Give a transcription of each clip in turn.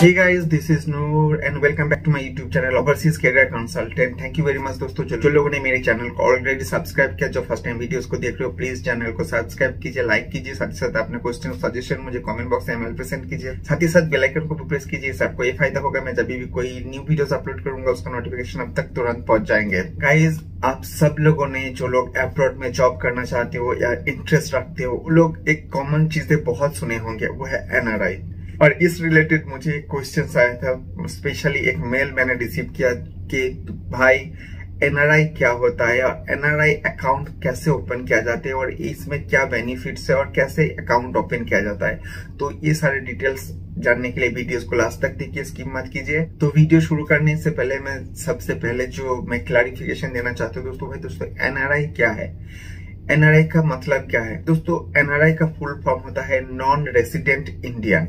Hey guys, this is Noor and welcome back to my YouTube channel Overseas Career Consultant. Thank you very much दोस्तों जो जो लोगों ने मेरे channel को ऑलरेडी सब्सक्राइब किया जो फ़र्स्ट टाइम वीडियोस को देख रहे हो प्लीज़ चैनल को सब्सक्राइब कीजिए लाइक कीजिए साथ ही साथ अपने क्वेश्चन सजेशन मुझे कमेंट बॉक्स में ईमेल पे सेंड कीजिए। साथ ही साथ बेल आइकन को भी प्रेस कीजिए आपको ये फ़ायदा होगा मैं जब भी कोई न्यू वीडियोस अपलोड करूँगा उसका नोटिफिकेशन अब तक तुरंत पहुँच जाएँगे। गाइज़ आप सब लोगों ने जो लोग अब्रॉड में जॉब करना चाहते हो या इंटरेस्ट रखते हो वो लोग एक कॉमन चीज़ें बहुत सुने होंगे वो है एनआरआई और इस रिलेटेड मुझे क्वेश्चन आया था स्पेशली एक मेल मैंने रिसीव किया कि भाई एनआरआई क्या होता है और एनआरआई अकाउंट कैसे ओपन किया जाता है और इसमें क्या बेनिफिट्स है और कैसे अकाउंट ओपन किया जाता है। तो ये सारे डिटेल्स जानने के लिए वीडियोस को लास्ट तक देखिए स्किप मत कीजिए। तो वीडियो शुरू करने से पहले मैं, सबसे पहले जो मैं क्लैरिफिकेशन देना चाहता हूँ दोस्तों, भाई दोस्तों एनआरआई क्या है? एनआरआई का मतलब क्या है? दोस्तों एनआरआई का फुल फॉर्म होता है non resident Indian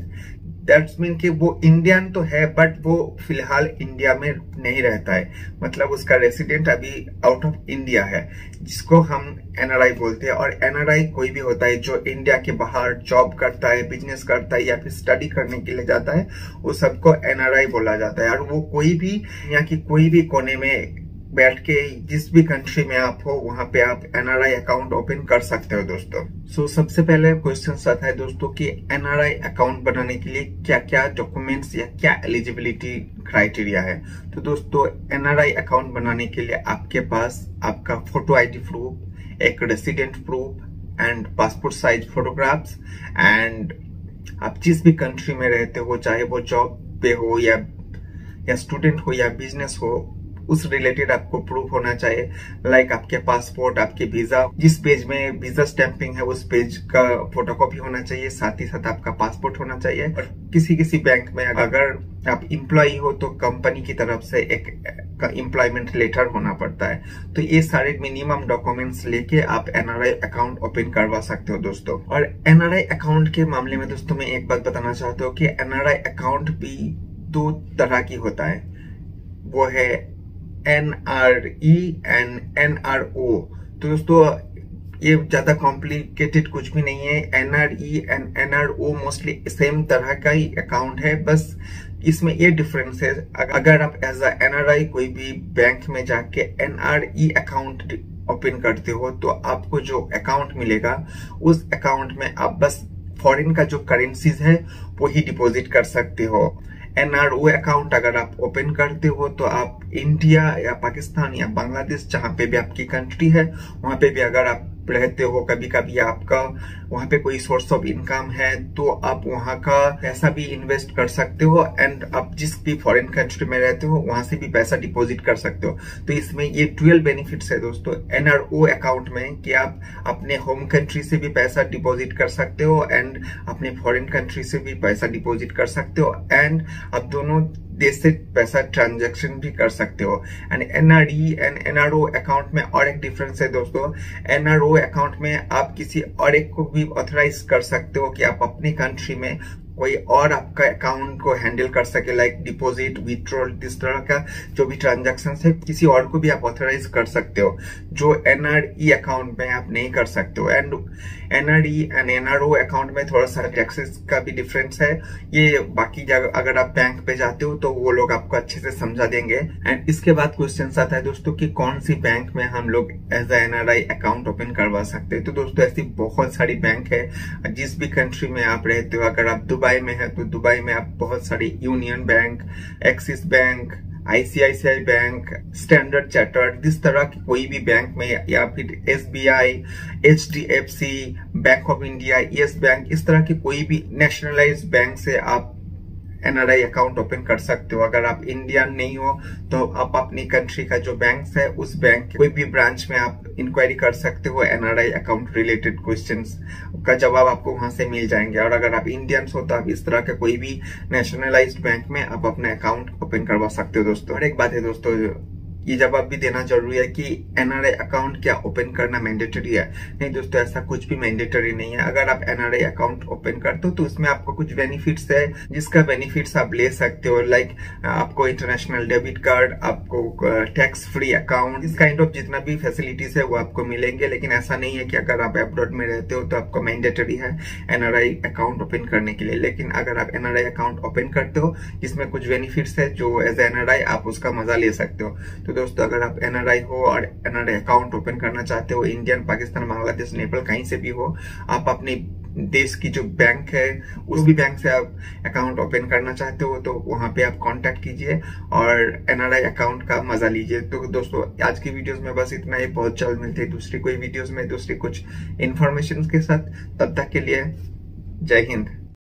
that's mean कि वो इंडियन तो है बट वो फ़िलहाल इंडिया में नहीं रहता है। मतलब उसका रेसिडेंट अभी आउट ऑफ़ इंडिया है, जिसको हम एनआरआई बोलते हैं। और एनआरआई कोई भी होता है जो इंडिया के बाहर जॉब करता है बिज़नेस करता है या फिर स्टडी करने के लिए जाता है, वो सबको एनआरआई बोला जाता है। और वो कोई भी, यहाँ की कोई भी कोने में बैठ के जिस भी कंट्री में आप हो वहाँ पे आप एनआरआई अकाउंट ओपन कर सकते हो दोस्तों। सो so, सबसे पहले क्वेश्चन आता है दोस्तों कि एनआरआई अकाउंट बनाने के लिए क्या क्या डॉक्यूमेंट्स या क्या एलिजिबिलिटी क्राइटेरिया है। तो दोस्तों एनआरआई अकाउंट बनाने के लिए आपके पास आपका फ़ोटो आईडी प्रूफ एक resident proof and passport size photographs and आप जिस भी कंट्री में रहते हो चाहे वो जॉब पे हो या या स्टूडेंट हो या बिज़नेस हो उस रिलेटेड आपको प्रूफ होना चाहिए। लाइक आपके पासपोर्ट आपके वीज़ा जिस पेज में वीज़ा स्टैंपिंग है, उस पेज का फोटोकॉपी होना चाहिए। साथ ही साथ आपका पासपोर्ट होना चाहिए। और किसी किसी बैंक में अगर आप इम्प्लॉय हो तो कंपनी की तरफ़ से एक इम्प्लॉयमेंट लेटर होना पड़ता है। तो ये सारे मिनिमम डॉक्यूमेंट्स लेके आप एनआरआई अकाउंट ओपन करवा सकते हो दोस्तों। और एनआरआई अकाउंट के मामले में दोस्तों, मैं एक बात बताना चाहता हूँ कि एनआरआई अकाउंट भी दो तरह की होता है। वो है N R E and N R O तो दोस्तों, ये ज़्यादा कॉम्प्लिकेटेड कुछ भी नहीं है। N R E and N R O mostly same तरह का ही अकाउंट है। बस इसमें ये डिफरेंस है। अगर आप एज अ एनआरआई कोई भी बैंक में जाके N R E account open करते हो तो आपको जो अकाउंट मिलेगा, उस अकाउंट में आप बस फॉरेन का जो करेंसीज है, वो ही डिपॉजिट कर सकते हो। एनआरओ अकाउंट अगर आप ओपन करते हो तो आप इंडिया या पाकिस्तान या बांग्लादेश, जहाँ पे भी आपकी कंट्री है, वहाँ पे भी अगर आप रहते हो कभी कभी आपका, वहाँ पे कोई सोर्स ऑफ़ इनकम है तो आप वहाँ का पैसा भी इन्वेस्ट कर सकते हो एंड आप जिस भी फॉरेन कंट्री में रहते हो, वहाँ से भी पैसा डिपॉजिट कर सकते हो। तो इसमें ये ट्वेल्व बेनिफिट्स है दोस्तों। एनआरओ अकाउंट में कि आप अपने होम कंट्री से भी पैसा डिपॉजिट कर सकते हो एंड अपने फॉरेन कंट्री से भी पैसा डिपॉजिट कर सकते हो एंड आप दोनों देश से पैसा ट्रांजेक्शन भी कर सकते हो। And NRE and NRO account में और एक डिफरेंस है दोस्तों। एनआरओ अकाउंट में आप किसी और एक को भी ऑथराइज कर सकते हो कि आप अपनी कंट्री में कोई और आपका अकाउंट को हैंडल कर सके लाइक डिपॉजिट विथड्रॉल इस तरह का जो भी ट्रांजेक्शन है, किसी और को भी आप ऑथराइज कर सकते हो, जो एनआरई अकाउंट में आप नहीं कर सकते हो। And NRE and NRO account में थोड़ा सा टैक्सेस का भी डिफरेंस है। ये बाकी जगह, अगर आप बैंक पे जाते हो तो वो लोग आपको अच्छे से समझा देंगे। एंड इसके बाद क्वेश्चन आता है दोस्तों की कौन सी बैंक में हम लोग as a NRI account open करवा सकते हैं। तो दोस्तों, ऐसी बहुत सारी बैंक है, जिस भी कंट्री में आप रहते हो, अगर आप दुबई में है तो दुबई में आप बहुत सारी Union Bank, Axis Bank, ICICI Bank, Standard Chartered, जिस तरह की कोई भी बैंक में, या फिर S B I H D F C Bank of India, Yes Bank, इस तरह की कोई भी नेशनलाइज बैंक से आप एनआरआई अकाउंट ओपन कर सकते हो। अगर आप इंडियन नहीं हो तो आप अपनी कंट्री का जो बैंक है, उस बैंक कोई भी ब्रांच में आप इंक्वायरी कर सकते हो एनआरआई अकाउंट रिलेटेड क्वेश्चन का जवाब आपको वहाँ से मिल जाएँगे। और अगर आप इंडियन हो तो आप इस तरह के कोई भी नेशनलाइज्ड बैंक में आप अपना अकाउंट ओपन करवा सकते हो दोस्तों। और एक बात है दोस्तों ये जवाब भी देना ज़रूरी है कि एनआरआई अकाउंट क्या ओपन करना मैंडेटरी है। नहीं दोस्तों, ऐसा कुछ भी मैंडेटरी नहीं है। अगर आप एनआरआई अकाउंट ओपन करते हो तो उसमें आपको कुछ बेनिफिट्स है, जिसका बेनिफिट्स आप ले सकते हो। लाइक आपको इंटरनेशनल डेबिट कार्ड आपको टैक्स फ्री अकाउंट इस काइंड ऑफ़ जितना भी फैसिलिटीज़ है, वो आपको मिलेंगे। लेकिन ऐसा नहीं है कि अगर आप एब्रॉड में रहते हो तो आपको मैंडेटरी है एनआरआई अकाउंट ओपन करने के लिए। लेकिन अगर आप एनआरआई अकाउंट ओपन करते हो जिसमें कुछ बेनिफिट्स है, जो एज एनआरआई आप उसका मज़ा ले सकते हो। तो दोस्तों अगर आप एनआरआई हो और एनआरआई अकाउंट ओपन करना चाहते हो इंडियन पाकिस्तान बांग्लादेश नेपाल कहीं से भी हो आप अपनी देश की जो बैंक है उस भी बैंक से आप अकाउंट ओपन करना चाहते हो तो वहाँ पे आप कांटेक्ट कीजिए और एनआरआई अकाउंट का मज़ा लीजिए। तो दोस्तों आज की वीडियोस में बस इतना ही। बहुत जल्द मिलते हैं दूसरी कोई वीडियोस में दूसरी कुछ इन्फॉर्मेशन के साथ। तब तक के लिए जय हिंद।